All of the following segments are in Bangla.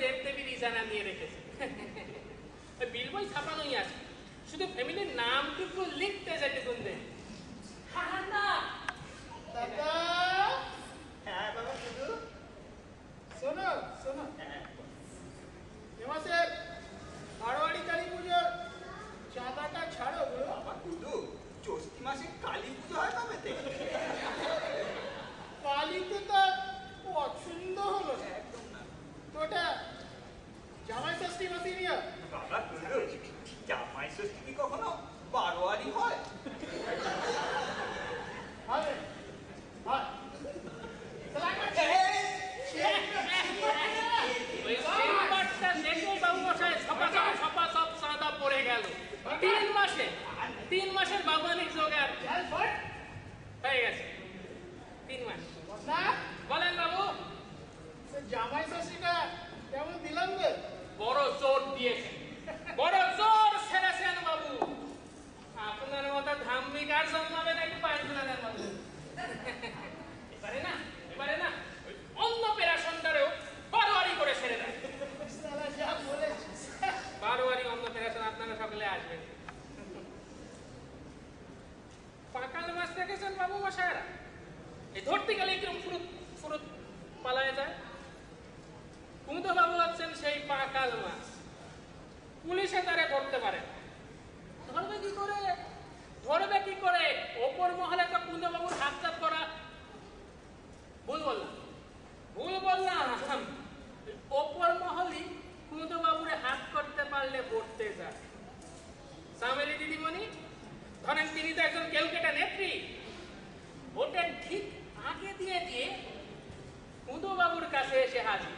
দেবদেবীর ইজারা নিয়ে রেখেছে বিলবই ছাপানোই আছে শুধু ফ্যামিলির নামটুকু লিখতে যেতে গুনতে তিন মাসে তিন মাসের বাবানির জোগাড়। হয়ে গেছে। তিন মাস। বলেন বাবু। জামাই শাশিটা ধরতে গেলে কিরম ফুরুত ফুরুত পালায় যায়? কুমুদবাবু হচ্ছেন সেই পাকাল মাছ পুলিশে তারে ধরতে পারে ধরবে কি করে? ধরবে কি করে? ওপর মহলে তো কুমুদবাবুর হাতচাপ করা ভুল বললাম। ভুল বললাম। ওপর মহলই কুমুদবাবুরে হাত করতে পারলে পড়তে যায়। সামেলি দিদিমণি, ধরেন তিনি তো একজন ক্যালকেটা নেত্রী। ভোটের ঠিক ফাঁকে দিয়ে দিয়ে কুঁদুবাবুর কাছে এসে হাজির।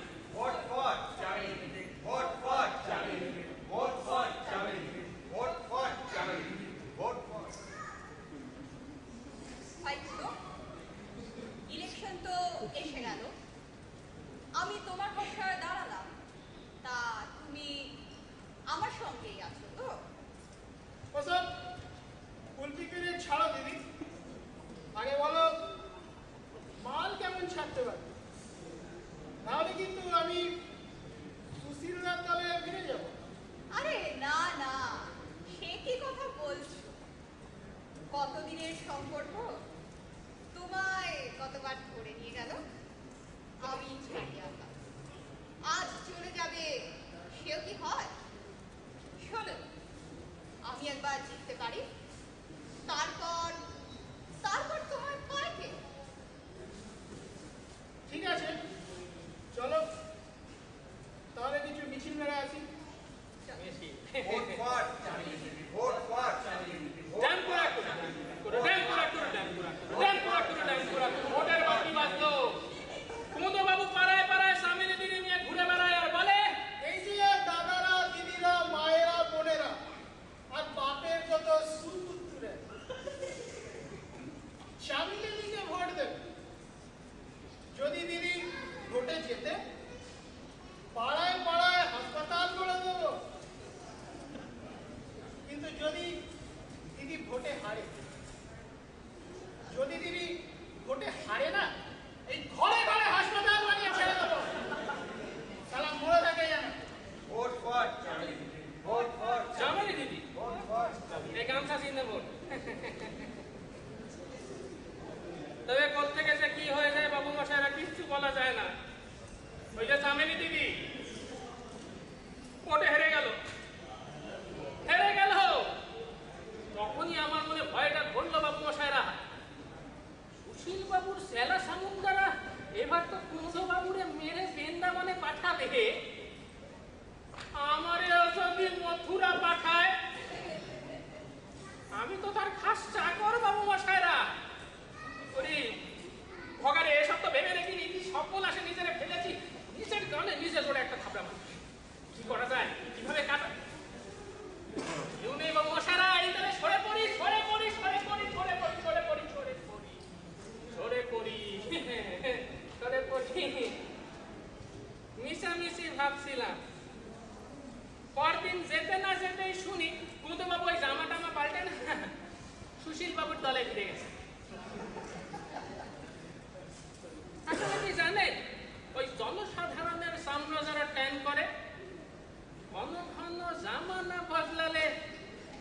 কতদিনের সম্পর্ক? তোমায় কতবার ধরে নিয়ে গেল? আমি ছাড়িয়া হারে। যদি তিনি ভোটে হারে না এই ঘরে ঘরে হাসপাতাল বানিয়ে ছেড়ে দেবো। সালাম মরে থাকে যেন। ভোট ফট ভোট ফট জামানি দিদি। ভোট ফট এই গামছা কি হয়ে যায় বাবু মশাইরা কিচ্ছু বলা যায় না। ওই যে চামেলি দিদি ভোটে হেরে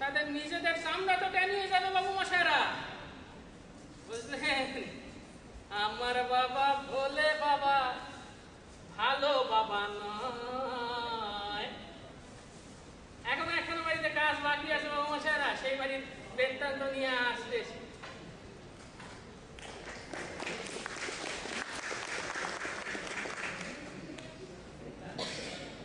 তাদের নিজেদের চামড়া তো টেনিয়ে যাবে বাবু মশাইরা। বুঝলেন আমার বাবা ভোলে বাবা, ভালো বাবা নয়। এখন বাড়িতে কাজ বাকি আছে বাবু মশাইরা, সেই বাড়ির বৃত্তান্ত নিয়ে আসতেছি